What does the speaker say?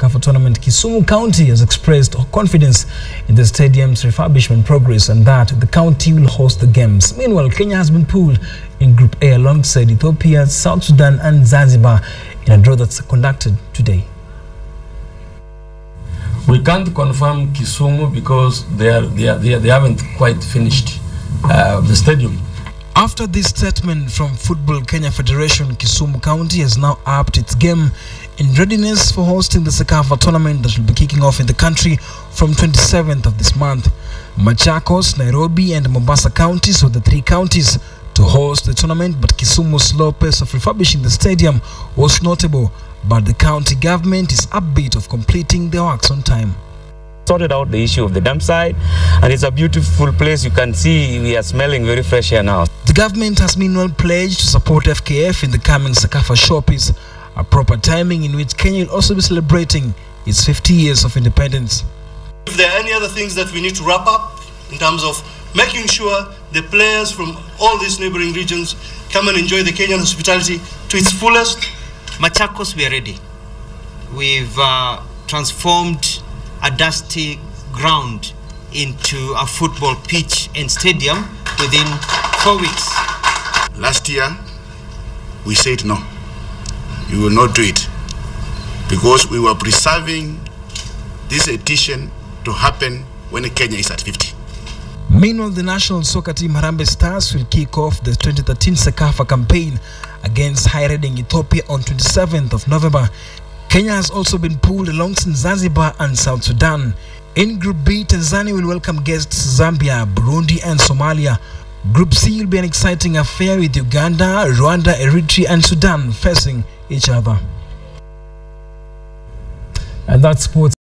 CECAFA tournament, Kisumu County has expressed confidence in the stadium's refurbishment progress and that the county will host the games. Meanwhile, Kenya has been pulled in Group A alongside Ethiopia, South Sudan and Zanzibar in a draw that's conducted today. We can't confirm Kisumu because they, are, they, are, they, are, they haven't quite finished uh, the stadium. After this statement from Football Kenya Federation, Kisumu County has now upped its game in readiness for hosting the CECAFA tournament that will be kicking off in the country from 27th of this month. Machakos, Nairobi and Mombasa counties were the three counties to host the tournament, but Kisumu's slow pace of refurbishing the stadium was notable, but the county government is upbeat of completing the works on time. Sorted out the issue of the dump site and it's a beautiful place. You can see we are smelling very fresh here now. The government has meanwhile pledged to support fkf in the coming CECAFA showpiece a proper timing in which kenya will also be celebrating its 50 years of independence. If there are any other things that we need to wrap up in terms of making sure the players from all these neighboring regions come and enjoy the kenyan hospitality to its fullest machakos we are ready. We've uh, transformed a dusty ground into a football pitch and stadium within four weeks. Last year, we said no, we will not do it because we were preserving this edition to happen when Kenya is at 50. Meanwhile, the national soccer team Harambee Stars will kick off the 2013 CECAFA campaign against high-rating Ethiopia on 27th of November. Kenya has also been pulled along alongside Zanzibar and South Sudan. In Group B, Tanzania will welcome guests Zambia, Burundi and Somalia. Group C will be an exciting affair with Uganda, Rwanda, Eritrea and Sudan facing each other. And that's sports.